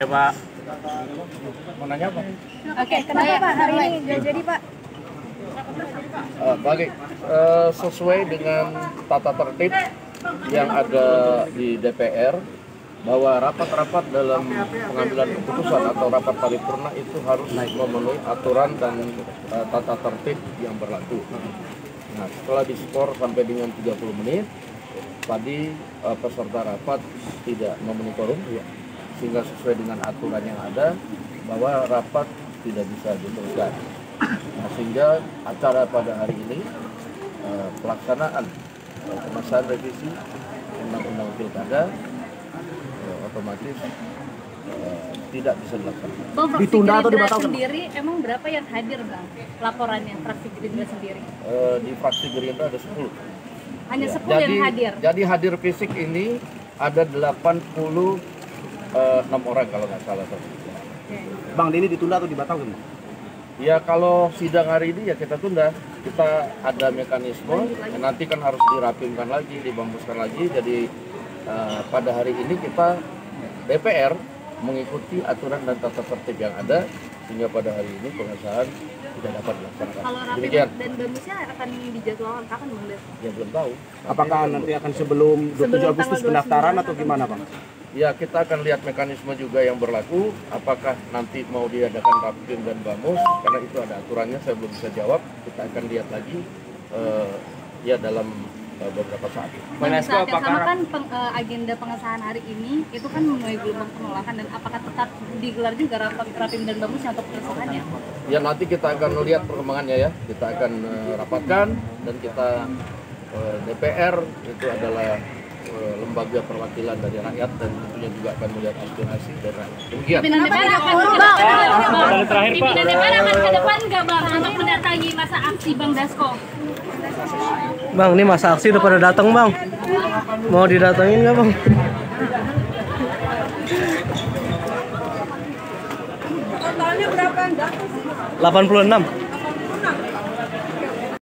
Ya Pak. Mau nanya apa? Oke, kenapa Pak hari ini nggak jadi Pak? Uh, bagi uh, sesuai dengan tata tertib yang ada di DPR bahwa rapat-rapat dalam pengambilan keputusan atau rapat paripurna itu harus memenuhi aturan dan uh, tata tertib yang berlaku. Nah, setelah diskor sampai dengan 30 menit, tadi uh, peserta rapat tidak memenuhi quorum, ya, sehingga sesuai dengan aturan yang ada bahwa rapat tidak bisa diteruskan. Nah, sehingga acara pada hari ini uh, pelaksanaan uh, pengesahan revisi undang-undang pilkada uh, otomatis uh, tidak bisa dilaksanakan. Bang, fraksi Ditunda atau dibatalkan? sendiri emang berapa yang hadir Bang? Laporannya fraksi Gerindra sendiri. Uh, di fraksi Gerindra ada 10. Hanya Ya, 10 jadi, yang hadir. Jadi hadir fisik ini ada 86 orang kalau nggak salah. Bang, ini ditunda atau dibatalkan? Ya kalau sidang hari ini ya kita tunda. Kita ada mekanisme, ya, nanti kan harus dirapimkan lagi, dibambuskan lagi. Jadi eh, pada hari ini kita DPR mengikuti aturan dan tata tertib yang ada sehingga pada hari ini pengesahan tidak dapat dilaksanakan. Kalau rapim Demikian. dan bagusnya akan dijadwalkan kapan Bang? Ya belum tahu. Apakah nanti akan sebelum 27 Sebelum Agustus pendaftaran 29 atau gimana, Bang? Ya kita akan lihat mekanisme juga yang berlaku. Apakah nanti mau diadakan rapim dan bamus? Karena itu ada aturannya. Saya belum bisa jawab. Kita akan lihat lagi eh, ya dalam eh, beberapa saat. Di saat yang sama kan peng- eh, agenda pengesahan hari ini itu kan menuai gelombang penolakan dan apakah tetap digelar juga rapat rapim dan bagusnya untuk pengesahannya? Ya nanti kita akan melihat perkembangannya ya. Kita akan eh, rapatkan dan kita eh, DPR itu adalah lembaga perwakilan dari rakyat dan tentunya juga akan melihat aspirasi dari rakyat. Demikian. Pimpinan DPR akan ke depan nggak, Bang? Pimpinan DPR akan ke depan nggak Bang untuk mendatangi masa aksi Bang Dasko? Bang, ini masa aksi udah pada datang bang. Mau didatengin nggak bang? Totalnya berapa? Enggak. 86